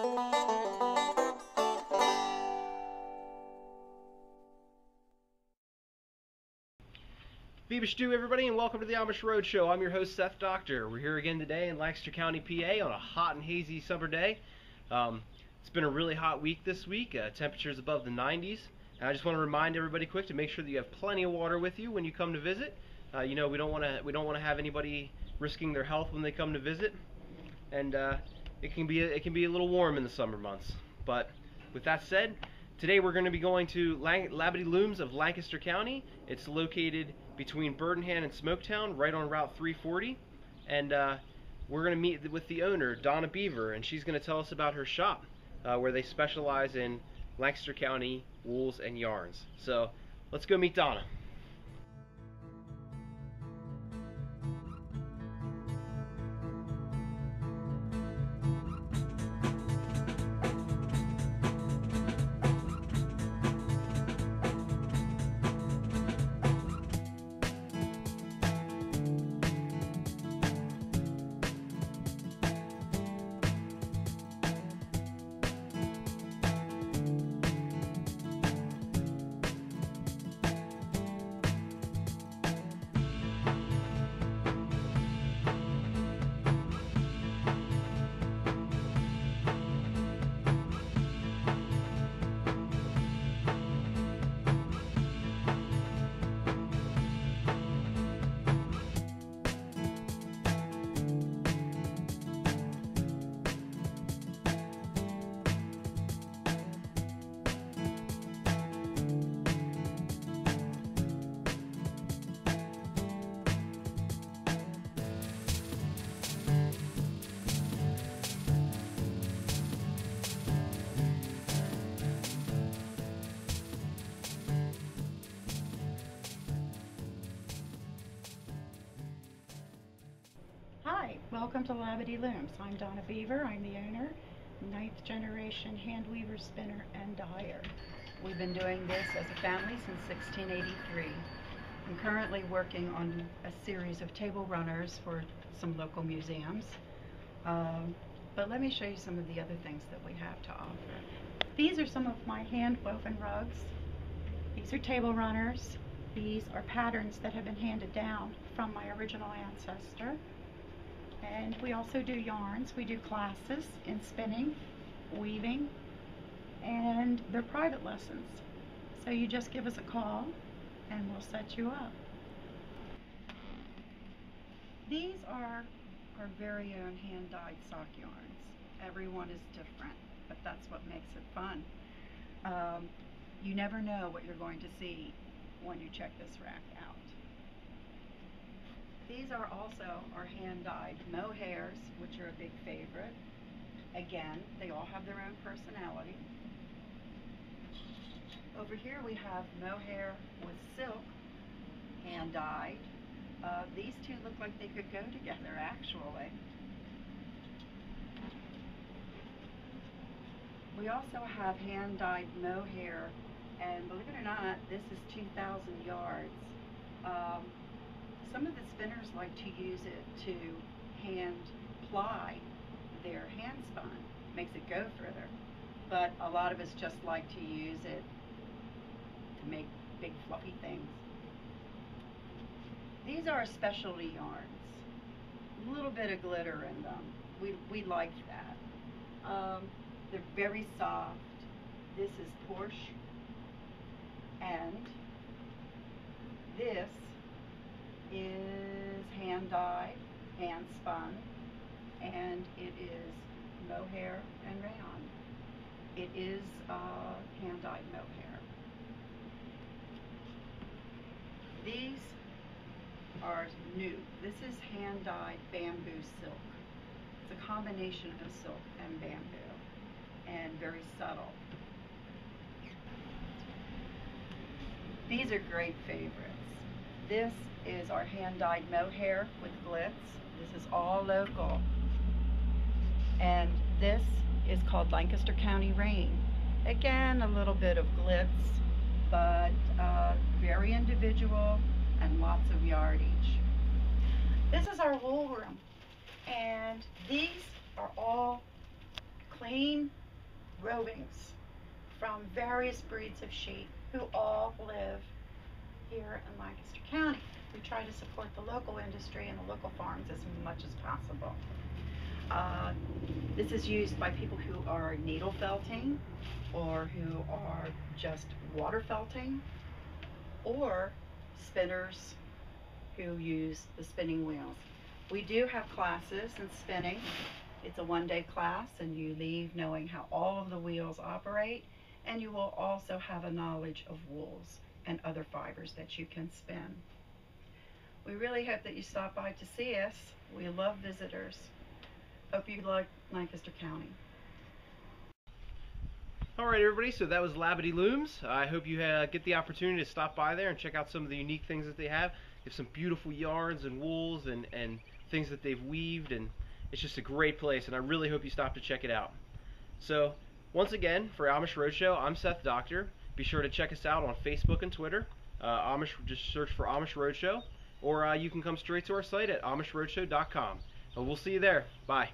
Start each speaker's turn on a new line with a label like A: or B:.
A: Beaver Stew, everybody, and welcome to the Amish Road Show. I'm your host, Seth Doctor. We're here again today in Lancaster County, PA, on a hot and hazy summer day. Um, it's been a really hot week this week. Uh, temperatures above the 90s. And I just want to remind everybody quick to make sure that you have plenty of water with you when you come to visit. Uh, you know, we don't want to we don't want to have anybody risking their health when they come to visit. And uh, it can be it can be a little warm in the summer months. But with that said, today we're going to be going to Lang- Labadie Looms of Lancaster County. It's located between Bird in Hand and Smoketown, right on Route 340. And uh, we're going to meet with the owner, Donna Beaver, and she's going to tell us about her shop, uh, where they specialize in Lancaster County wools and yarns. So let's go meet Donna.
B: Hi, welcome to Labadie Looms. I'm Donna Beaver. I'm the owner, ninth generation hand weaver, spinner, and dyer. We've been doing this as a family since 1683. I'm currently working on a series of table runners for some local museums. Um, but let me show you some of the other things that we have to offer. These are some of my hand woven rugs. These are table runners. These are patterns that have been handed down from my original ancestor. And we also do yarns. We do classes in spinning, weaving, and they're private lessons. So you just give us a call and we'll set you up. These are our very own hand-dyed sock yarns. Everyone is different, but that's what makes it fun. Um, you never know what you're going to see when you check this rack out. These are also our hand-dyed mohairs, which are a big favorite. Again, they all have their own personality. Over here we have mohair with silk, hand-dyed. Uh, these two look like they could go together, actually. We also have hand-dyed mohair, and believe it or not, this is 2,000 yards. Um, some of the spinners like to use it to hand ply their hand spun, makes it go further. But a lot of us just like to use it to make big fluffy things. These are specialty yarns. A little bit of glitter in them. We, we like that. Um, they're very soft. This is Porsche. And this is hand dyed, hand spun, and it is mohair and rayon. It is uh, hand dyed mohair. These are new. This is hand dyed bamboo silk. It's a combination of silk and bamboo and very subtle. These are great favorites. This is our hand-dyed mohair with glitz. This is all local. And this is called Lancaster County Rain. Again, a little bit of glitz, but uh, very individual and lots of yardage. This is our wool room. And these are all clean rovings from various breeds of sheep who all live here in Lancaster County. We try to support the local industry and the local farms as much as possible. Uh, this is used by people who are needle felting or who are just water felting or spinners who use the spinning wheels. We do have classes in spinning. It's a one day class and you leave knowing how all of the wheels operate and you will also have a knowledge of wools and other fibers that you can spin. We really hope that you stop by to see us. We love visitors. Hope you like Lancaster County.
A: All right, everybody. So that was Labadie Looms. I hope you uh, get the opportunity to stop by there and check out some of the unique things that they have. They have some beautiful yarns and wools and, and things that they've weaved, and it's just a great place. And I really hope you stop to check it out. So once again, for Amish Roadshow, I'm Seth Doctor. Be sure to check us out on Facebook and Twitter. Uh, Amish, just search for Amish Roadshow, or uh, you can come straight to our site at AmishRoadshow.com. And we'll see you there. Bye.